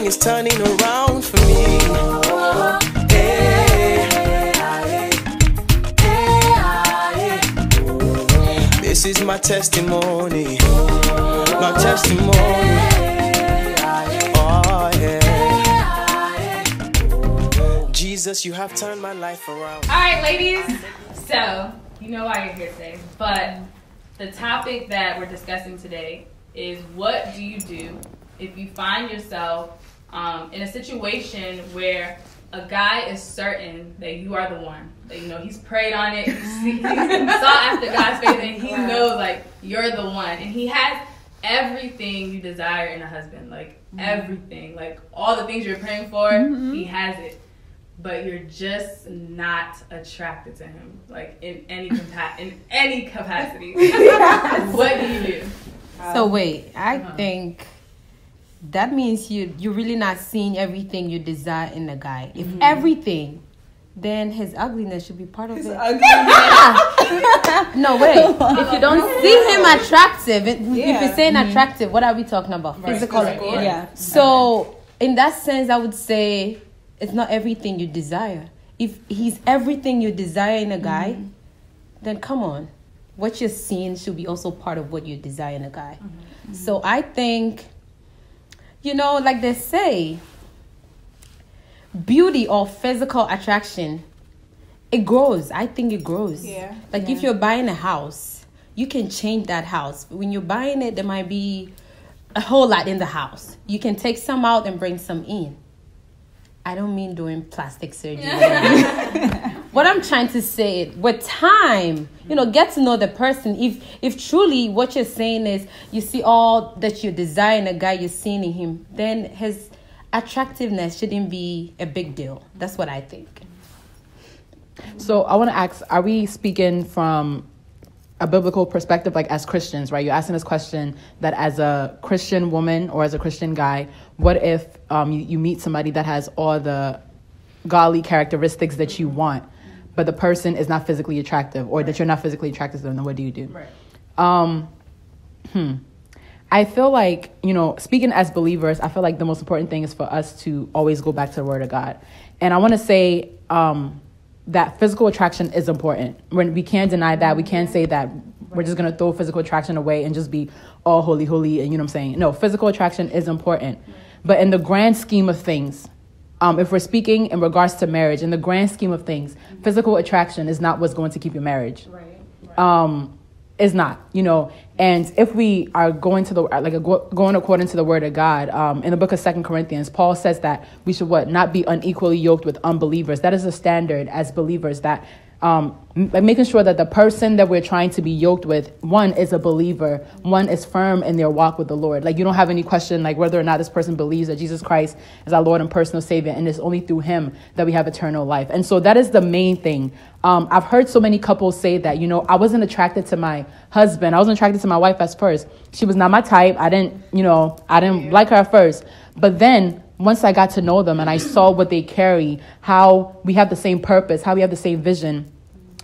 everything is turning around for me. This is my testimony, my testimony. Oh yeah, Jesus, you have turned my life around. All right, ladies. So, you know why you're here today. But the topic that we're discussing today is what do you do if you find yourself um, in a situation where a guy is certain that you are the one. That, you know, he's prayed on it, he saw after God's face, and he knows, like, you're the one. And he has everything you desire in a husband. Like, everything. Like, all the things you're praying for, he has it but you're just not attracted to him, like in any capa- in any capacity. what do you do? So wait, I Uh-huh. think that means you you're really not seeing everything you desire in a guy. If Mm-hmm. everything, then his ugliness should be part of it. Ugly. No wait, if you don't see him attractive, it- if you're saying mm-hmm. attractive, what are we talking about? Physical. Physical. yeah. So in that sense, I would say it's not everything you desire. If he's everything you desire in a guy, mm-hmm. then come on. What you're seeing should be also part of what you desire in a guy. Mm-hmm. So I think, you know, like they say, beauty or physical attraction, it grows. I think it grows. Yeah. Like if you're buying a house, you can change that house. When you're buying it, there might be a whole lot in the house. You can take some out and bring some in. I don't mean doing plastic surgery. what I'm trying to say, with time, you know, get to know the person. If if truly what you're saying is you see all that you desire in a guy you're seeing in him, then his attractiveness shouldn't be a big deal. That's what I think. So I want to ask: Are we speaking from a biblical perspective, like as Christians, right? You're asking this question that as a Christian woman or as a Christian guy, what if um, you, you meet somebody that has all the godly characteristics that you want, but the person is not physically attractive, or that you're not physically attracted to them? Then what do you do? Right. Um, hmm. I feel like, you know, speaking as believers, I feel like the most important thing is for us to always go back to the Word of God. And I want to say um, that physical attraction is important. When we can't deny that, we can't say that we're just going to throw physical attraction away and just be all holy, holy, and you know what I'm saying? No, physical attraction is important. But in the grand scheme of things, um, if we're speaking in regards to marriage, in the grand scheme of things, physical attraction is not what's going to keep your marriage Right. um, is not, you know. And if we are going to the like going according to the word of God, um, in the book of Second Corinthians, Paul says that we should what not be unequally yoked with unbelievers. That is a standard as believers that. Um, making sure that the person that we're trying to be yoked with, one is a believer, one is firm in their walk with the Lord. Like you don't have any question like whether or not this person believes that Jesus Christ is our Lord and personal Savior, and it's only through Him that we have eternal life. And so that is the main thing. Um, I've heard so many couples say that, you know, I wasn't attracted to my husband. I wasn't attracted to my wife at first. She was not my type. I didn't, you know, I didn't like her at first. But then once I got to know them and I saw what they carry, how we have the same purpose, how we have the same vision,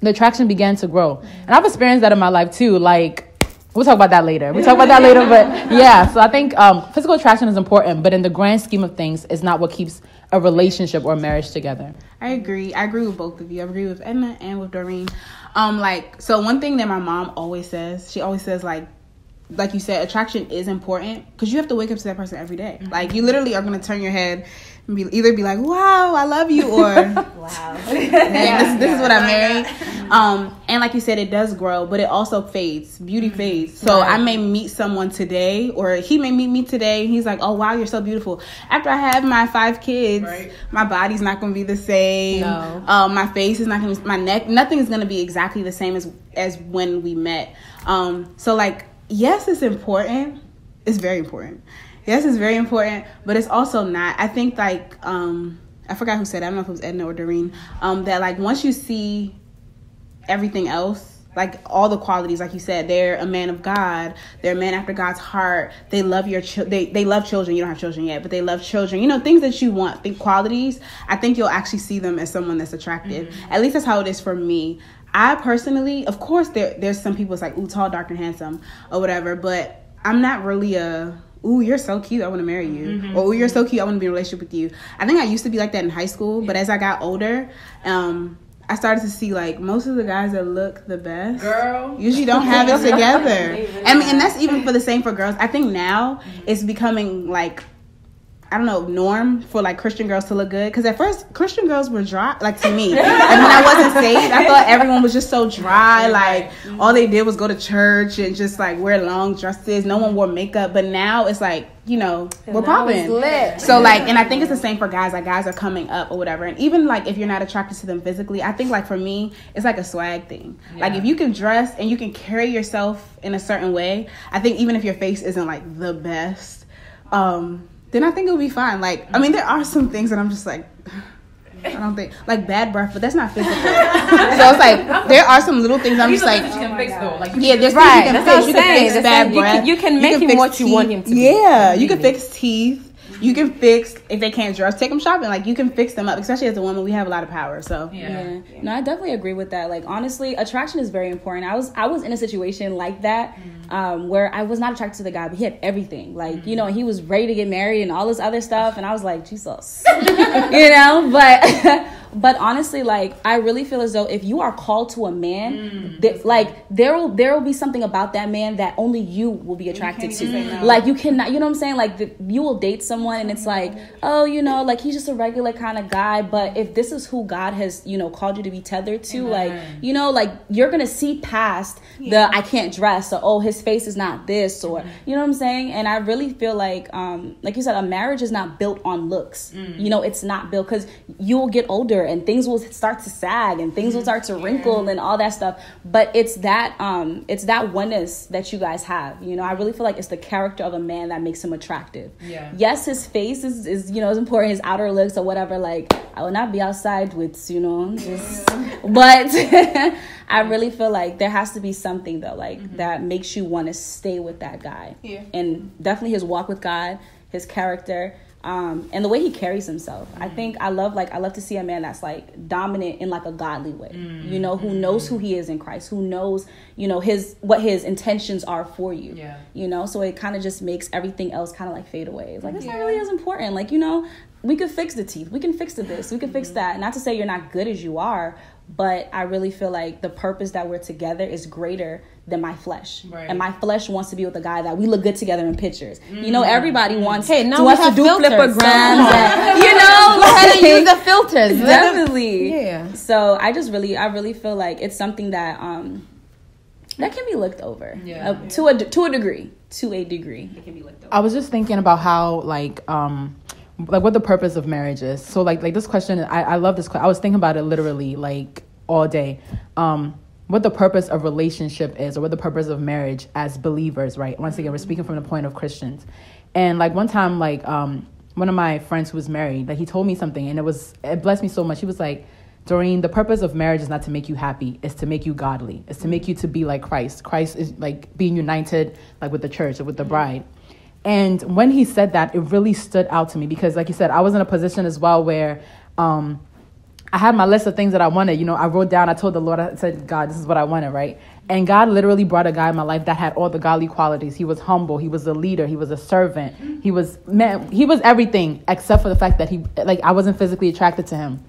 the attraction began to grow. And I've experienced that in my life too. Like, we'll talk about that later. We'll talk about that later. But yeah, so I think um, physical attraction is important, but in the grand scheme of things, it's not what keeps a relationship or marriage together. I agree. I agree with both of you. I agree with Edna and with Doreen. Um, like so, one thing that my mom always says, she always says like, like you said, attraction is important because you have to wake up to that person every day. Like you literally are gonna turn your head and be either be like, "Wow, I love you," or Wow. "Man, this, this is what I married." Um, and like you said, it does grow, but it also fades. Beauty fades. So I may meet someone today, or he may meet me today. And he's like, "Oh wow, you're so beautiful." After I have my five kids, Right. my body's not going to be the same. No. Um, my face is not going to. My neck, nothing is going to be exactly the same as as when we met. Um, so like, yes, it's important. It's very important. Yes, it's very important, but it's also not. I think like um, I forgot who said. It. I don't know if it was Edna or Doreen. Um, that like once you see everything else like all the qualities like you said they're a man of god they're a man after god's heart they love your chil- they, they love children you don't have children yet but they love children you know things that you want think qualities i think you'll actually see them as someone that's attractive at least that's how it is for me i personally of course there there's some people it's like ooh tall dark and handsome or whatever but i'm not really a ooh, you're so cute, I want to marry you, Mm-hmm. or ooh, you're so cute, I want to be in a relationship with you. I think I used to be like that in high school, but as I got older, um, I started to see like most of the guys that look the best Girl. usually don't have it together. I mean, and that's even for the same for girls. I think now it's becoming like I don't know norm for like Christian girls to look good because at first Christian girls were dry like to me. and when I wasn't saved, I thought everyone was just so dry. Like all they did was go to church and just like wear long dresses. No one wore makeup. But now it's like you know we're popping. So like, and I think it's the same for guys. Like guys are coming up or whatever. And even like if you're not attracted to them physically, I think like for me, it's like a swag thing. Like if you can dress and you can carry yourself in a certain way, I think even if your face isn't like the best, um, then I think it'll be fine. Like I mean, there are some things that I'm just like. I don't think like bad breath, but that's not physical. so it's like there are some little things I'm just like, you can fix though. Like yeah, there's Right, things you can that's fix. I'm You can fix That's bad like you breath. can- you can make him fix what you want him to be. Yeah, you can fix teeth. You can fix if they can't dress, take them shopping. Like you can fix them up. Especially as a woman, we have a lot of power. So yeah. Yeah. No, I definitely agree with that. Like honestly, attraction is very important. I was I was in a situation like that um, where I was not attracted to the guy, but he had everything. Like you know, he was ready to get married and all this other stuff, and I was like, Jesus, you know. But but honestly, like I really feel as though if you are called to a man, that, like there will there will be something about that man that only you will be attracted to. Like you cannot, you know what I'm saying? Like the, you will date someone and it's like, oh, you know, like he's just a regular kind of guy. But if this is who God has, you know, called you to be tethered to, like you know, like you're gonna see past the I can't dress or oh his face is not this or you know what I'm saying. And I really feel like, um, like you said, a marriage is not built on looks. You know, it's not built because you will get older and things will start to sag and things will start to wrinkle and all that stuff. But it's that um, it's that oneness that you guys have. You know, I really feel like it's the character of a man that makes him attractive. Yeah. Yes, his face is, is you know is important, his outer looks or whatever. Like I will not be outside with you know just, but I really feel like there has to be something though, like that makes you want to stay with that guy. Yeah. And definitely his walk with God, his character. Um, and the way he carries himself, I think I love like I love to see a man that's like dominant in like a godly way. You know, who knows who he is in Christ, who knows you know his what his intentions are for you. Yeah. You know, so it kind of just makes everything else kind of like fade away. It's like it's not really as important. Like you know, we could fix the teeth, we can fix the this, we can fix that. Not to say you're not good as you are, but I really feel like the purpose that we're together is greater than my flesh. Right. And my flesh wants to be with a guy that we look good together in pictures. You know, everybody wants Hey, now to we wants to do filters, so Flipagrams. and, you know, Go ahead and use the filters. Definitely. Yeah. So I just really, I really feel like it's something that um that can be looked over. Yeah. Uh, to a to a degree. To a degree, it can be looked over. I was just thinking about how like um like what the purpose of marriage is. So like like this question I, I love this I was thinking about it literally like all day. Um what the purpose of relationship is or what the purpose of marriage as believers, right? Once again, we're speaking from the point of Christians. And like one time like um one of my friends who was married, like he told me something and it was it blessed me so much. He was like Doreen, the purpose of marriage is not to make you happy, it's to make you godly. It's to make you to be like Christ. Christ is like being united like with the church or with the bride. And when he said that, it really stood out to me because, like you said, I was in a position as well where um, I had my list of things that I wanted. You know, I wrote down, I told the Lord, I said, God, this is what I wanted, right? And God literally brought a guy in my life that had all the godly qualities. He was humble, he was a leader, he was a servant, he was man, he was everything except for the fact that he like I wasn't physically attracted to him.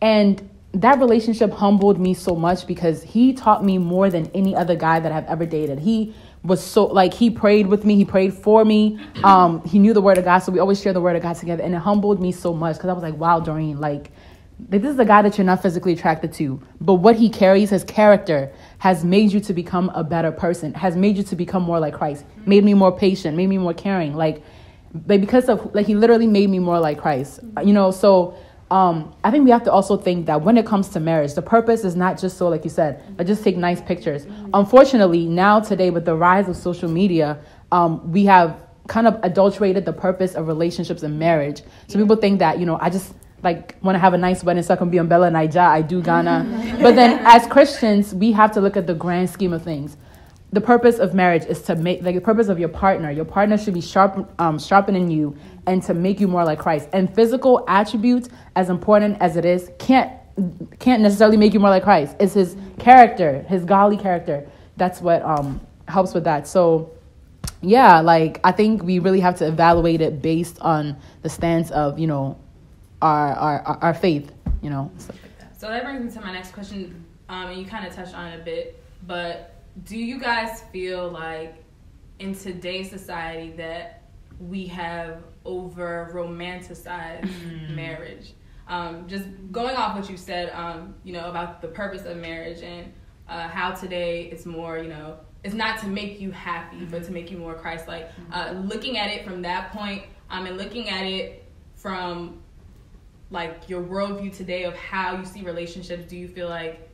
And that relationship humbled me so much because he taught me more than any other guy that I've ever dated. He was so like he prayed with me, he prayed for me. Um, he knew the word of God, so we always share the word of God together, and it humbled me so much because I was like, wow, Doreen, like this is a guy that you're not physically attracted to, but what he carries, his character, has made you to become a better person, has made you to become more like Christ, made me more patient, made me more caring. Like, but because of like he literally made me more like Christ. You know, so um, I think we have to also think that when it comes to marriage, the purpose is not just so, like you said, let's just take nice pictures. Unfortunately, now today with the rise of social media, um, we have kind of adulterated the purpose of relationships and marriage. So people think that you know, I just like want to have a nice wedding so I can be on Bella Naija, I do Ghana. but then as Christians, we have to look at the grand scheme of things. The purpose of marriage is to make like the purpose of your partner. Your partner should be sharp, um, sharpening you and to make you more like Christ. And physical attributes, as important as it is, can't can't necessarily make you more like Christ. It's his character, his godly character. That's what um, helps with that. So yeah, like I think we really have to evaluate it based on the stance of you know our our our, faith. You know. stuff like that. So that brings me to my next question, um, you kind of touched on it a bit, but do you guys feel like in today's society that we have over romanticized marriage? Um, just going off what you said, um, you know, about the purpose of marriage and uh, how today it's more, you know, it's not to make you happy, but to make you more Christ-like. Uh, looking at it from that point, um, and looking at it from like your worldview today of how you see relationships, do you feel like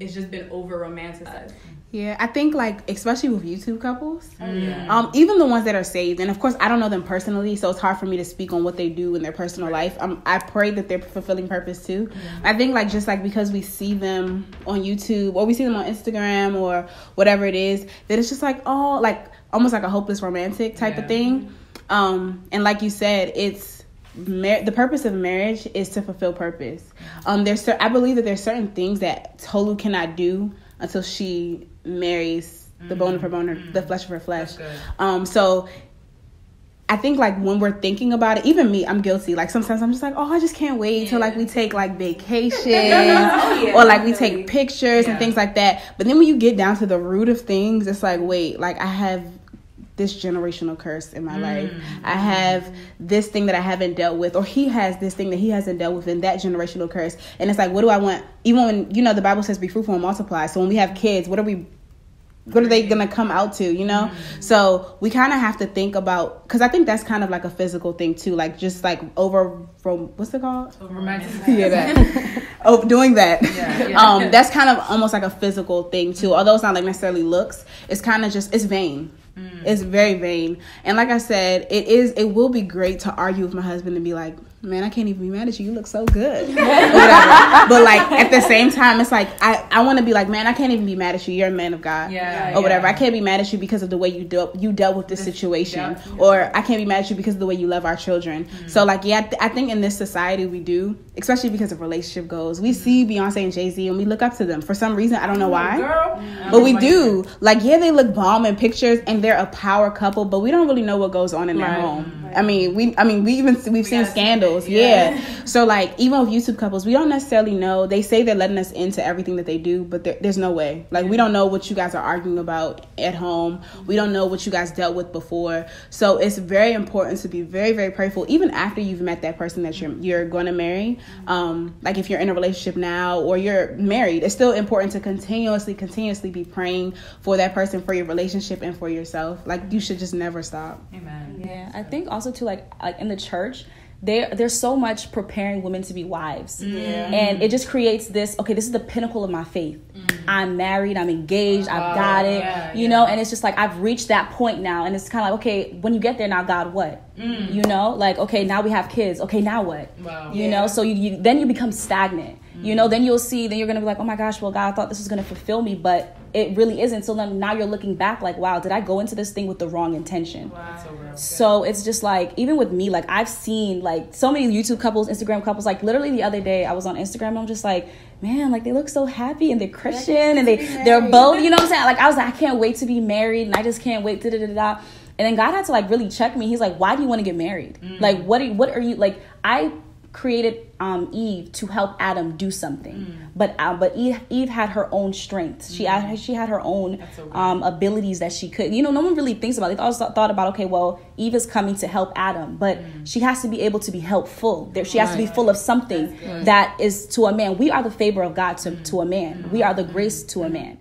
it's just been over romanticized? Yeah, I think like especially with YouTube couples, yeah. um, even the ones that are saved, and of course I don't know them personally, so it's hard for me to speak on what they do in their personal life. Um, I pray that they're fulfilling purpose too. I think like just like because we see them on YouTube or we see them on Instagram or whatever it is, that it's just like oh like almost like a hopeless romantic type of thing. Um, and like you said, it's mar- the purpose of marriage is to fulfill purpose. Um, there's cer- I believe that there's certain things that Tolu cannot do until she marries the bone of her bone, or the flesh of her flesh. Um, so I think like when we're thinking about it, even me, I'm guilty. Like sometimes I'm just like, oh, I just can't wait till like we take like vacations or like we take pictures and things like that. But then when you get down to the root of things, it's like, wait, like I have this generational curse in my life. I have this thing that I haven't dealt with, or he has this thing that he hasn't dealt with in that generational curse. And it's like, what do I want? Even when you know the Bible says, "Be fruitful and multiply." So when we have kids, what are we? What are they gonna come out to? You know. So we kind of have to think about because I think that's kind of like a physical thing too, like just like over from what's it called? yeah, that. oh, doing that. Yeah. um, that's kind of almost like a physical thing too. Although it's not like necessarily looks, it's kind of just it's vain. It's very vain. And like I said, it is. It will be great to argue with my husband and be like, "Man, I can't even be mad at you. You look so good." But like at the same time, it's like I I want to be like, "Man, I can't even be mad at you. You're a man of God." Yeah, Or whatever. I can't be mad at you because of the way you dealt you dealt with this situation, or I can't be mad at you because of the way you love our children. So like, yeah, I, th- I think in this society we do, especially because of relationship goals. We see Beyonce and Jay Z and we look up to them for some reason. I don't know why. Girl. But we do. Like, yeah, they look bomb in pictures and they're a power couple, but we don't really know what goes on in their home. I mean, we I mean, we even we've seen scandals. Yeah. So like, even with YouTube couples, we don't necessarily know. They say they're letting us into everything that they do, but there, there's no way. Like, we don't know what you guys are arguing about at home. We don't know what you guys dealt with before. So it's very important to be very very prayerful even after you've met that person that you're you're going to marry. Um like if you're in a relationship now or you're married, it's still important to continuously continuously be praying for that person for your relationship and for yourself. Like you should just never stop. Amen. Yeah, I think also too like like in the church, there there's so much preparing women to be wives, mm-hmm. and it just creates this. Okay, this is the pinnacle of my faith. Mm-hmm. I'm married. I'm engaged. I've oh, got it. yeah, you know, and it's just like I've reached that point now, and it's kind of like okay, when you get there now, God, what? Mm. You know, like okay, now we have kids. Okay, now what? Wow. You know, so you, you then you become stagnant. You know, mm. then you'll see, then you're gonna be like, oh my gosh, well, God, I thought this was gonna fulfill me, but it really isn't. So then now you're looking back, like, wow, did I go into this thing with the wrong intention? So it's just like even with me, like I've seen like so many YouTube couples, Instagram couples. Like literally the other day, I was on Instagram. And I'm just like, man, like they look so happy and they're Christian and they they're both. You know what I'm saying? Like I was like, I can't wait to be married, and I just can't wait. Da da da da. And then God had to like really check me. He's like, why do you want to get married? Like what? Are, what are you like? I created um, Eve to help Adam do something, but uh, but Eve, Eve had her own strengths. She had she had her own um, abilities that she could. You know, no one really thinks about. it. They always thought thought about okay, well, Eve is coming to help Adam, but she has to be able to be helpful. There, she has to be full of something that is to a man. We are the favor of God to, to a man. We are the grace to a man.